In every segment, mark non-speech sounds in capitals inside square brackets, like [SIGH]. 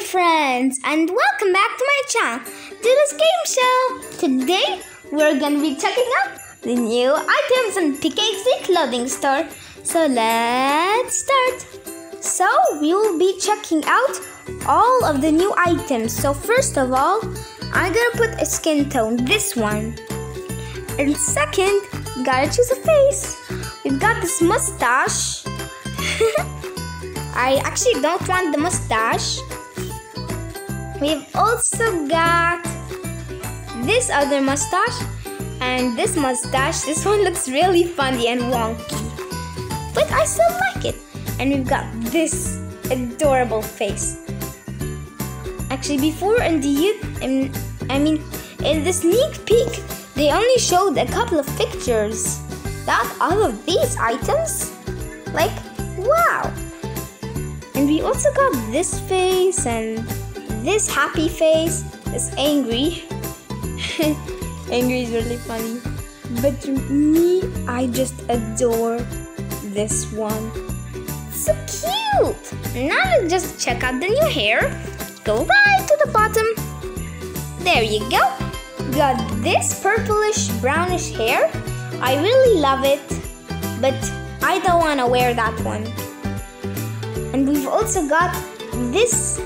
Friends and welcome back to my channel to this game show. Today we're gonna be checking out the new items in PKXD clothing store. So let's start. So we will be checking out all of the new items. So first of all, I'm gonna put a skin tone, this one. And second, gotta choose a face. We've got this mustache. [LAUGHS] I actually don't want the mustache. We've also got this other mustache and this mustache. This one looks really funny and wonky, but I still like it. And we've got this adorable face. Actually, before in the in, um, I mean, in the sneak peek, they only showed a couple of pictures. Not all of these items. Like, wow! And we also got this face and this happy face, is angry. [LAUGHS] angry is really funny. But me, I just adore this one. So cute! Now just check out the new hair. Go right to the bottom. There you go. Got this purplish brownish hair. I really love it, but I don't want to wear that one. And we've also got this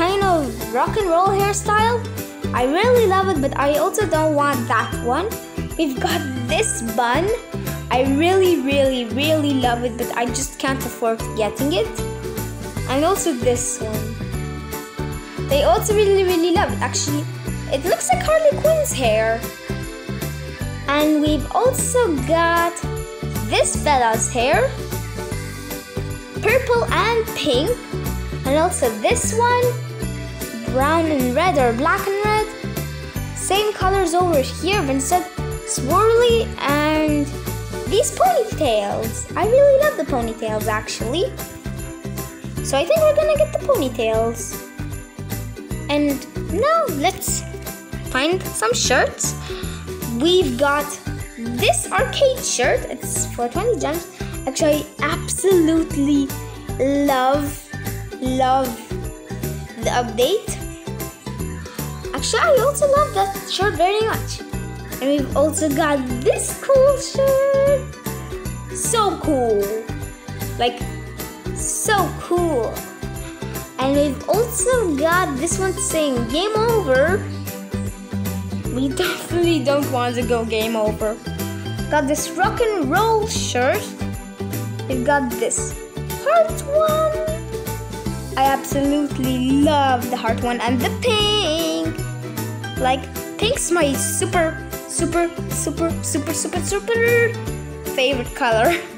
kind of rock and roll hairstyle. I really love it, but I also don't want that one. We've got this bun. I really, really, really love it, but I just can't afford getting it. And also this one. They also really, really love it. Actually, it looks like Harley Quinn's hair. And we've also got this fella's hair purple and pink and also this one brown and red or black and red. Same colors over here but instead swirly and these ponytails. I really love the ponytails actually. So I think we're gonna get the ponytails. And now let's find some shirts. We've got this arcade shirt. It's for 20 gems. Actually, I absolutely love, love the update. Actually, I also love that shirt very much. And we've also got this cool shirt. So cool. Like, so cool. And we've also got this one saying game over. We [LAUGHS] definitely don't want to go game over. Got this rock and roll shirt We've got this heart one. I absolutely love the heart one and the pink. Like, pink's my super, super, super, super, super, super favorite color. [LAUGHS]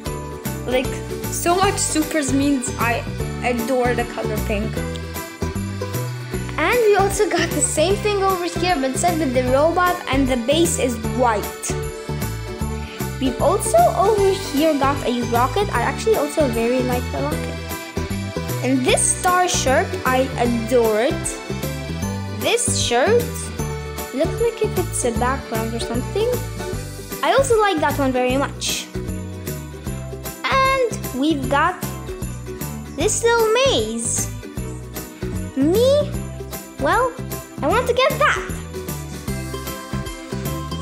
Like, so much supers means I adore the color pink. And we also got the same thing over here, but instead with the robot and the base is white. We've also over here got a rocket. I actually also very like the rocket. And this star shirt, I adore it. This shirt looks like if it's a background or something. I also like that one very much. And we've got this little maze. Me, well, I want to get that.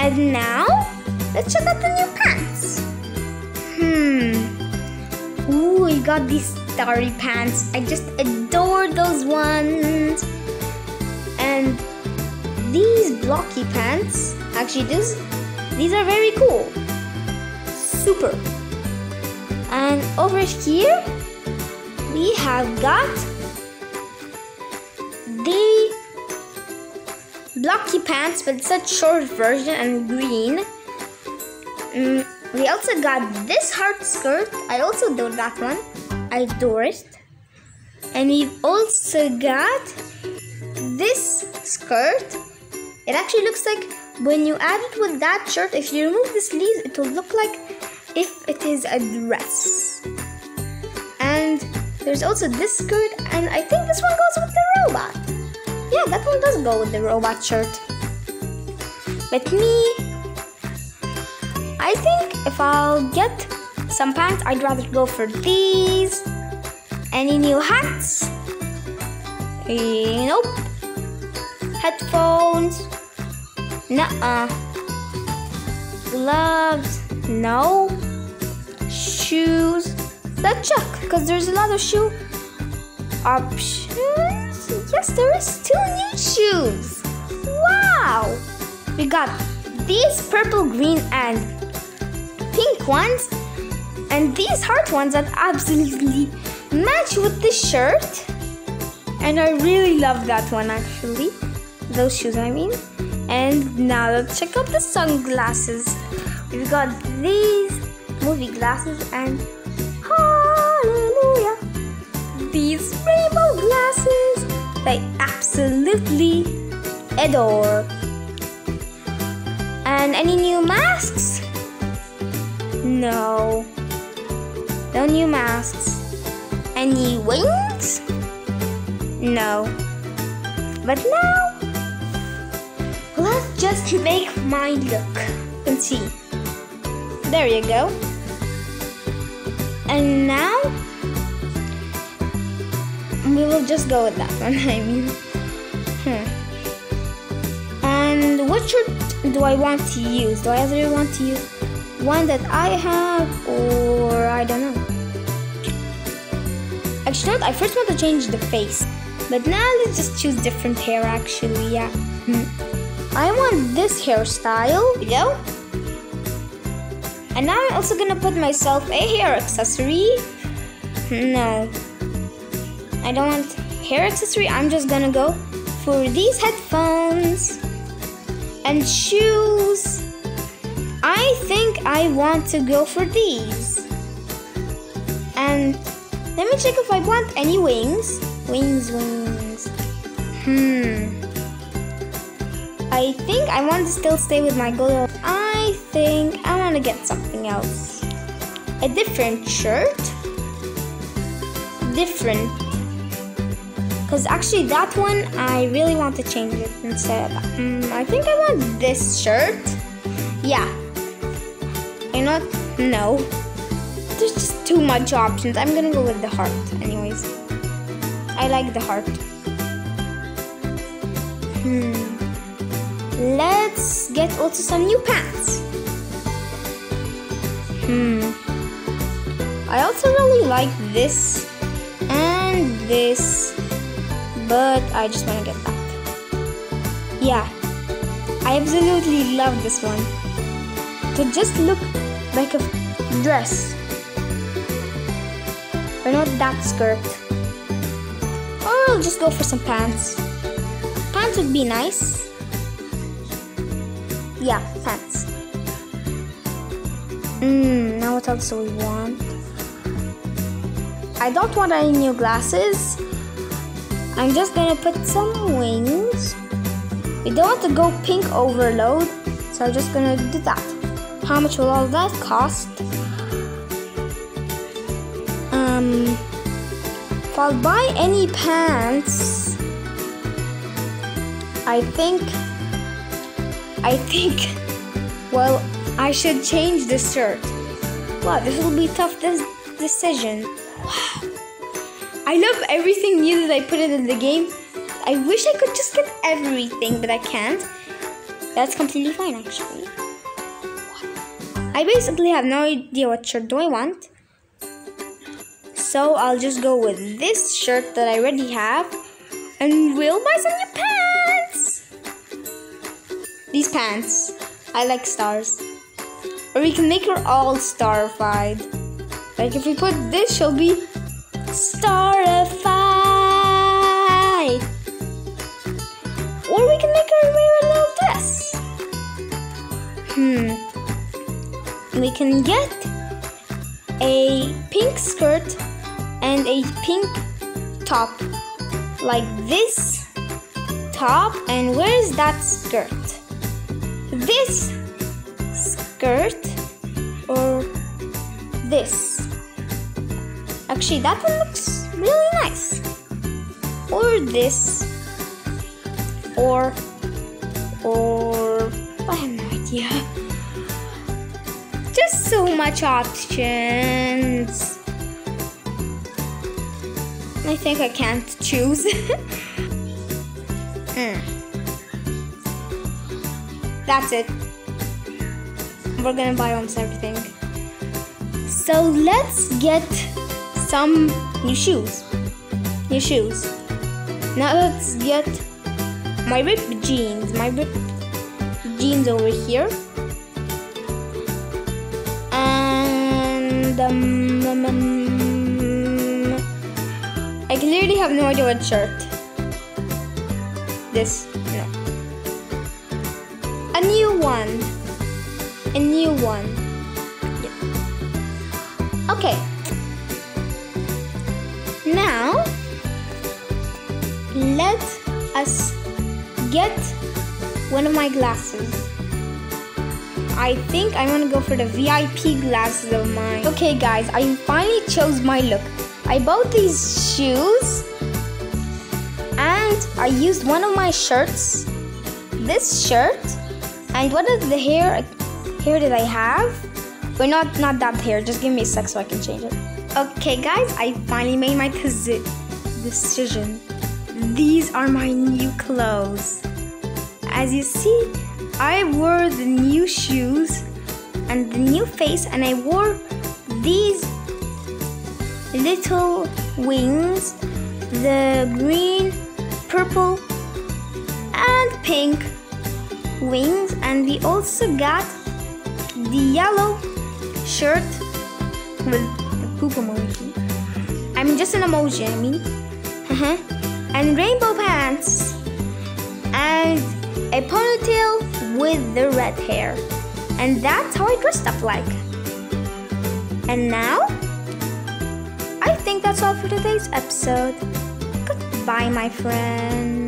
And now, Let's check out the new pants. Hmm. Ooh, we got these starry pants. I just adore those ones. And these blocky pants, actually this, these are very cool. Super. And over here, we have got the blocky pants, but it's a short version and green. Mm, we also got this heart skirt. I also adore that one. It. And we've also got this skirt. It actually looks like when you add it with that shirt, if you remove the sleeves, it will look like if it is a dress. And there's also this skirt, and I think this one goes with the robot. Yeah, that one does go with the robot shirt. But me, I think if I'll get some pants, I'd rather go for these. Any new hats? Eh, nope. Headphones. Nuh-uh. Gloves. No. Shoes. Let's check, because there's a lot of shoe options. Yes, there is two new shoes. Wow. We got these purple, green, and pink ones. And these heart ones that absolutely match with the shirt. And I really love that one actually. Those shoes, I mean. And now let's check out the sunglasses. We've got these movie glasses and hallelujah. These rainbow glasses I absolutely adore. And any new masks? No. No new masks. Any wings? No. But now, let's just make mine look and see. There you go. And now, we will just go with that one. [LAUGHS] I mean, hmm. And what shirt do I want to use? Do I either want to use one that I have or? Actually. I first want to change the face. But now let's just choose different hair actually, yeah. Hmm. I want this hairstyle. You. And now I'm also gonna put myself a hair accessory. No. I don't want hair accessory. I'm just gonna go for these headphones and shoes. I think I want to go for these. And let me check if I want any wings. Wings, wings. Hmm. I think I want to still stay with my girl. I think I want to get something else. A different shirt. Different. Because actually, that one, I really want to change it instead. Um, I think I want this shirt. Yeah. You know? No. There's just too much options. I'm gonna go with the heart, anyways. I like the heart. Hmm. Let's get also some new pants. Hmm. I also really like this and this, but I just want to get that. Yeah, I absolutely love this one. To just look like a dress, but not that skirt. Or I'll just go for some pants. Pants would be nice. Yeah, pants. Mmm, now what else do we want? I don't want any new glasses. I'm just gonna put some wings. We don't want to go pink overload, so I'm just gonna do that. How much will all that cost? If I'll buy any pants, I think, I think, well, I should change this shirt. Wow, this will be tough this decision. Wow. I love everything new that I put in the game. I wish I could just get everything, but I can't. That's completely fine, actually. I basically have no idea what shirt do I want. So I'll just go with this shirt that I already have. And we'll buy some new pants. These pants. I like stars. Or we can make her all starified. Like if we put this, she'll be starified. Or we can make her wear a little dress. Hmm. We can get a pink skirt and a pink top. Like this top. And where is that skirt? This skirt or this? Actually, that one looks really nice. Or this. Or, or, I have no idea. Just so much options. I think I can't choose. [LAUGHS] mm. That's it. We're gonna buy almost everything. So let's get some new shoes. New shoes. Now let's get my ripped jeans. My ripped jeans over here. And um, um, um, I clearly have no idea what shirt. This, no. A new one. A new one. Yeah. Okay. Now, let us get one of my glasses. I think I'm gonna go for the VIP glasses of mine. Okay guys, I finally chose my look. I bought these shoes and I used one of my shirts, this shirt, and what is the hair hair that I have? But not not that hair, just give me a sec so I can change it. Okay guys, I finally made my decision. These are my new clothes. As you see, I wore the new shoes and the new face and I wore these little wings, the green, purple and pink wings and we also got the yellow shirt with the poop emoji. I mean just an emoji, I mean. Uh-huh. and rainbow pants and a ponytail with the red hair. And that's how I dressed up like. And now, I think that's all for today's episode. Goodbye, my friends.